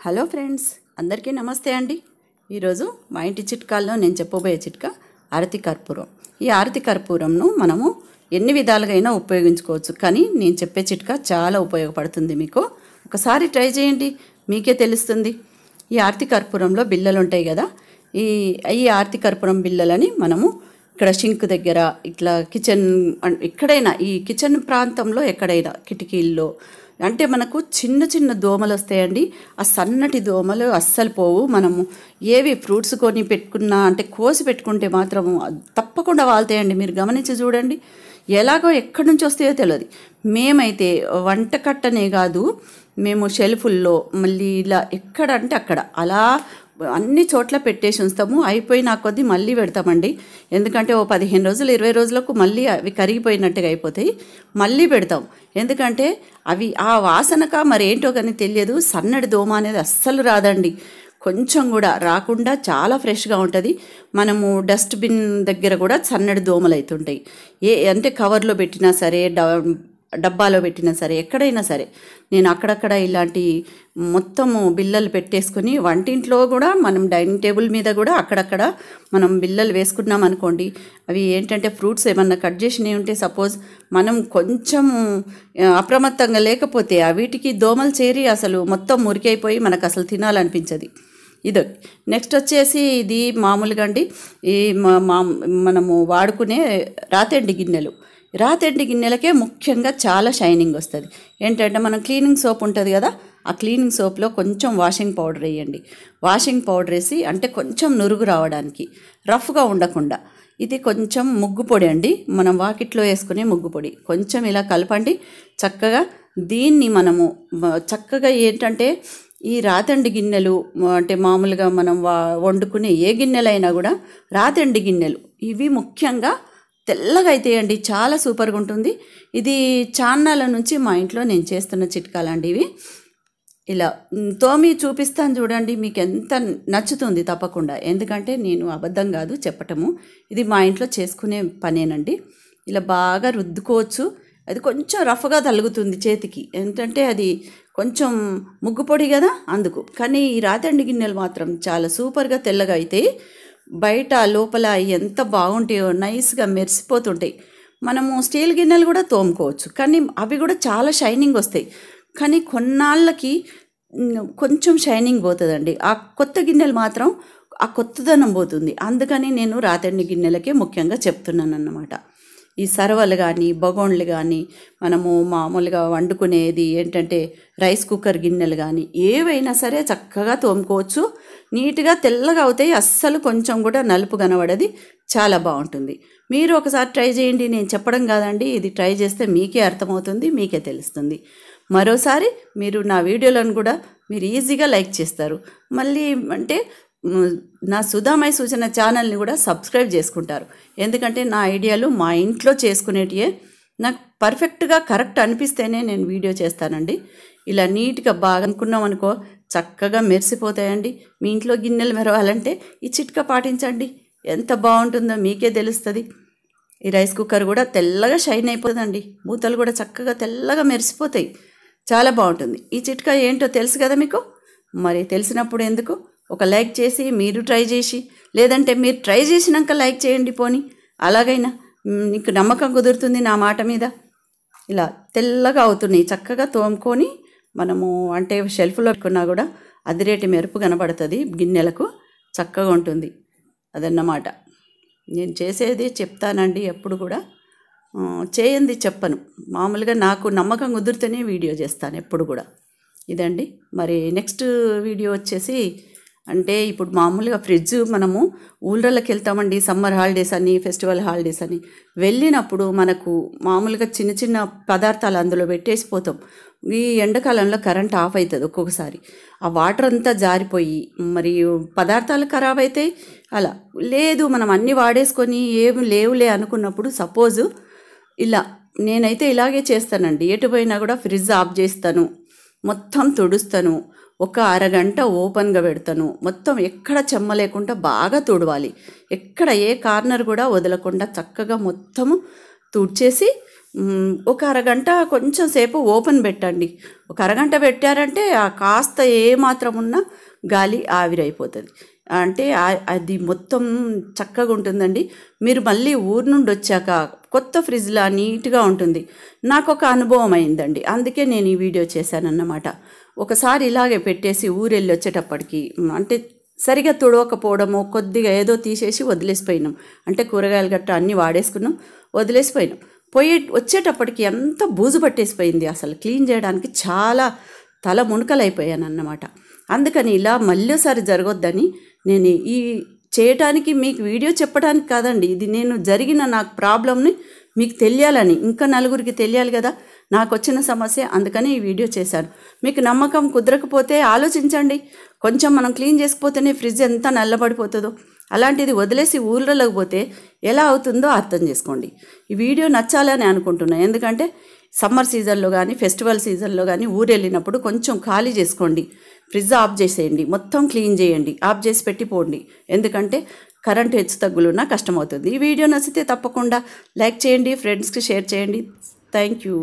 Hello friends అందరికీ నమస్తే అండి. ఈరోజు మా ఇంటి చిట్కాల్లో నేను చెప్పబోయే చిట్కా అరతి కర్పూరం. ఈ అరతి కర్పూరంను మనము ఎన్ని విధాలుగా అయినా ఉపయోగించుకోవచ్చు కానీ నేను చెప్పే చిట్కా చాలా ఉపయోగపడుతుంది మీకు. ఒకసారి ట్రై చేయండి మీకే తెలుస్తుంది. ఈ ఆర్తి కర్పూరంలో బిళ్ళలు ఉంటాయి కదా ఈ ఈ ఆర్తి కర్పూరం బిళ్ళలని మనము ఇక్కడ షింక్ దగ్గర ఇట్లా కిచెన్ ఎక్కడైనా ఈ కిచెన్ ప్రాంతంలో ఎక్కడైనా కిటికీల్లో అంటే మనకు చిన్న చిన్న దోమలు వస్తాయండి. ఆ సన్నటి దోమలు అస్సలు పోవు. మనము ఏవి ఫ్రూట్స్ కొని పెట్టుకున్నా అంటే కోసి పెట్టుకుంటే మాత్రం తప్పకుండా వాళ్తాయండి. మీరు గమనించి చూడండి. ఎలాగో ఎక్కడి నుంచి వస్తాయో తెలియదు మేమైతే వంటకట్టనే కాదు. మేము షెల్ఫుల్లో మళ్ళీ ఇలా ఎక్కడ అంటే అక్కడ అలా అన్ని చోట్ల పెట్టేసి ఉంచుతాము. అయిపోయిన కొద్దీ మళ్ళీ పెడతామండి. ఎందుకంటే ఓ పదిహేను రోజులు ఇరవై రోజులకు మళ్ళీ అవి కరిగిపోయినట్టుగా అయిపోతాయి. మళ్ళీ పెడతాం. ఎందుకంటే అవి ఆ వాసనక మరి ఏంటో కానీ తెలియదు. సన్నడి దోమ అనేది అస్సలు రాదండి. కొంచెం కూడా రాకుండా చాలా ఫ్రెష్గా ఉంటుంది. మనము డస్ట్బిన్ దగ్గర కూడా సన్నడి దోమలు అవుతుంటాయి ఏ అంటే కవర్లో పెట్టినా సరే డ డబ్బాలో పెట్టినా సరే ఎక్కడైనా సరే నేను అక్కడక్కడ ఇలాంటి మొత్తము బిల్లలు పెట్టేసుకుని వంటింట్లో కూడా మనం డైనింగ్ టేబుల్ మీద కూడా అక్కడక్కడ మనం బిల్లలు వేసుకున్నాం అనుకోండి అవి ఏంటంటే ఫ్రూట్స్ ఏమన్నా కట్ చేసినవి ఉంటే సపోజ్ మనం కొంచెం అప్రమత్తంగా లేకపోతే ఆ వీటికి దోమలు చేరి అసలు మొత్తం మురికైపోయి మనకు అసలు తినాలనిపించదు. ఇది నెక్స్ట్ వచ్చేసి ఇది మామూలుగా అండి ఈ మా- మా మనము వాడుకునే రాతెండి గిన్నెలు. రాతెండి గిన్నెలకే ముఖ్యంగా చాలా షైనింగ్ వస్తుంది. ఏంటంటే మనం క్లీనింగ్ సోప్ ఉంటుంది కదా ఆ క్లీనింగ్ సోప్లో కొంచెం వాషింగ్ పౌడర్ వేయండి. వాషింగ్ పౌడర్ వేసి అంటే కొంచెం నురుగు రావడానికి రఫ్గా ఉండకుండా. ఇది కొంచెం ముగ్గు పొడి అండి. మనం వాకిట్లో వేసుకునే ముగ్గు పొడి. కొంచెం ఇలా కలపండి. చక్కగా దీన్ని మనము చక్కగా ఏంటంటే ఈ రాతండి గిన్నెలు అంటే మామూలుగా మనం వా వండుకునే ఏ గిన్నెలైనా కూడా రాతండి గిన్నెలు ఇవి ముఖ్యంగా తెల్లగా అయితేయండి చాలా సూపర్గా ఉంటుంది. ఇది చాన్నాల నుంచి మా ఇంట్లో నేను చేస్తున్న చిట్కాలండి ఇవి. ఇలా తోమి చూపిస్తాను చూడండి మీకు ఎంత నచ్చుతుంది తప్పకుండా. ఎందుకంటే నేను అబద్ధం కాదు చెప్పటము. ఇది మా ఇంట్లో చేసుకునే పనేనండి. ఇలా బాగా రుద్దుకోవచ్చు. అది కొంచెం రఫ్గా తలుగుతుంది చేతికి. ఏంటంటే అది కొంచెం ముగ్గు పొడి కదా అందుకు. కానీ ఈ రాతండి గిన్నెలు మాత్రం చాలా సూపర్గా తెల్లగా అయితే బయట లోపల ఎంత బాగుంటాయో నైస్గా మెరిసిపోతుంటాయి. మనము స్టీల్ గిన్నెలు కూడా తోముకోవచ్చు. కానీ అవి కూడా చాలా షైనింగ్ వస్తాయి. కానీ కొన్నాళ్ళకి కొంచెం షైనింగ్ పోతుందండి. ఆ కొత్త గిన్నెలు మాత్రం ఆ కొత్తదనం పోతుంది. అందుకని నేను రాతండి గిన్నెలకే ముఖ్యంగా చెప్తున్నాను అన్నమాట ఈ సర్వలు కానీ బగోన్లు కానీ మనము మామూలుగా వండుకునేది ఏంటంటే రైస్ కుక్కర్ గిన్నెలు కానీ ఏవైనా సరే చక్కగా తోముకోవచ్చు. నీట్గా తెల్లగా అవుతాయి. అస్సలు కొంచెం కూడా నలుపు కనబడది. చాలా బాగుంటుంది. మీరు ఒకసారి ట్రై చేయండి. నేను చెప్పడం కాదండి. ఇది ట్రై చేస్తే మీకే అర్థమవుతుంది మీకే తెలుస్తుంది. మరోసారి మీరు నా వీడియోలను కూడా మీరు ఈజీగా లైక్ చేస్తారు. మళ్ళీ అంటే నా సుధామయ సూచన ఛానల్ని కూడా సబ్స్క్రైబ్ చేసుకుంటారు. ఎందుకంటే నా ఐడియాలు మా ఇంట్లో చేసుకునేటివే నాకు పర్ఫెక్ట్గా కరెక్ట్ అనిపిస్తేనే నేను వీడియో చేస్తానండి. ఇలా నీట్గా బాగా అనుకున్నాం అనుకో చక్కగా మెరిసిపోతాయండి. మీ ఇంట్లో గిన్నెలు మెరవాలంటే ఈ చిట్కా పాటించండి. ఎంత బాగుంటుందో మీకే తెలుస్తుంది. ఈ రైస్ కుక్కర్ కూడా తెల్లగా షైన్ అయిపోతుందండి. మూతలు కూడా చక్కగా తెల్లగా మెరిసిపోతాయి. చాలా బాగుంటుంది. ఈ చిట్కా ఏంటో తెలుసు కదా మీకు? మరి తెలిసినప్పుడు ఎందుకు? ఒక లైక్ చేసి మీరు ట్రై చేసి లేదంటే మీరు ట్రై చేసినాక లైక్ చేయండి పోని. అలాగైనా నీకు నమ్మకం కుదురుతుంది నా మాట మీద? ఇలా తెల్లగా అవుతున్నాయి. చక్కగా తోముకొని మనము అంటే షెల్ఫ్లో పెట్టుకున్నా కూడా అదిరేటి మెరుపు కనబడుతుంది గిన్నెలకు. చక్కగా ఉంటుంది అదన్నమాట. నేను చేసేది చెప్తానండి ఎప్పుడు కూడా. చేయండి చేయంది చెప్పను. మామూలుగా నాకు నమ్మకం కుదిరితేనే వీడియో చేస్తాను ఎప్పుడు కూడా. ఇదండి. మరి నెక్స్ట్ వీడియో వచ్చేసి అంటే ఇప్పుడు మామూలుగా ఫ్రిడ్జ్ మనము ఊళ్ళకి వెళ్తామండి సమ్మర్ హాలిడేస్ అని ఫెస్టివల్ హాలిడేస్ అని. వెళ్ళినప్పుడు మనకు మామూలుగా చిన్న చిన్న పదార్థాలు అందులో పెట్టేసిపోతాం ఈ ఎండాకాలంలో కరెంట్ ఆఫ్ అవుతుంది ఒక్కొక్కసారి. ఆ వాటర్ అంతా జారిపోయి మరి పదార్థాలు ఖరాబ్ అవుతాయి అలా. లేదు మనం అన్నీ వాడేసుకొని ఏమి లేవులే అనుకున్నప్పుడు సపోజు ఇలా నేనైతే ఇలాగే చేస్తానండి. ఎటు పోయినా కూడా ఫ్రిడ్జ్ ఆఫ్ చేస్తాను. మొత్తం తుడుస్తాను. ఒక అరగంట ఓపెన్గా పెడతాను. మొత్తం ఎక్కడ చెమ్మ లేకుండా బాగా తుడవాలి. ఎక్కడ ఏ కార్నర్ కూడా వదలకుండా చక్కగా మొత్తము తుడిచేసి ఒక అరగంట కొంచెం సేపు ఓపెన్ పెట్టండి. ఒక అరగంట పెట్టారంటే ఆ కాస్త ఏమాత్రం ఉన్నా గాలి ఆవిరైపోతుంది. అంటే అది మొత్తం చక్కగా ఉంటుందండి. మీరు మళ్ళీ ఊరు నుండి వచ్చాక కొత్త ఫ్రిడ్జ్లా నీట్గా ఉంటుంది. నాకు ఒక అనుభవం అయిందండి అందుకే నేను ఈ వీడియో చేశానన్నమాట. ఒకసారి ఇలాగే పెట్టేసి ఊరెళ్ళి వచ్చేటప్పటికి అంటే సరిగా తుడవకపోవడము కొద్దిగా ఏదో తీసేసి వదిలేసిపోయినాం. అంటే కూరగాయలు గట్ట అన్నీ వాడేసుకున్నాం వదిలేసిపోయినాం. పోయే వచ్చేటప్పటికి ఎంత బూజు పట్టేసిపోయింది అసలు. క్లీన్ చేయడానికి చాలా తల మునకలైపోయాను అన్నమాట అందుకని ఇలా మళ్ళీసారి జరగొద్దని నేను ఈ చేయటానికి మీకు వీడియో చెప్పడానికి కాదండి. ఇది నేను జరిగిన నాకు ప్రాబ్లమ్ని మీకు తెలియాలని. ఇంకా నలుగురికి తెలియాలి కదా? నాకు వచ్చిన సమస్య అందుకని ఈ వీడియో చేశాను. మీకు నమ్మకం కుదరకపోతే ఆలోచించండి. కొంచెం మనం క్లీన్ చేసుకుపోతేనే ఫ్రిడ్జ్ ఎంత నల్లబడిపోతుందో. అలాంటిది వదిలేసి ఊళ్ళలోకి పోతే ఎలా అవుతుందో అర్థం చేసుకోండి. ఈ వీడియో నచ్చాలని అనుకుంటున్నాను ఎందుకంటే సమ్మర్ సీజన్లో కానీ ఫెస్టివల్ సీజన్లో కానీ ఊరు వెళ్ళినప్పుడు కొంచెం ఖాళీ చేసుకోండి. ఫ్రిడ్జ్ ఆఫ్ చేసేయండి. మొత్తం క్లీన్ చేయండి. ఆఫ్ చేసి పెట్టిపోండి ఎందుకంటే కరెంట్ హెచ్చు తగ్గులున్నా కష్టమవుతుంది. ఈ వీడియో నచ్చితే తప్పకుండా లైక్ చేయండి ఫ్రెండ్స్కి షేర్ చేయండి. Thank you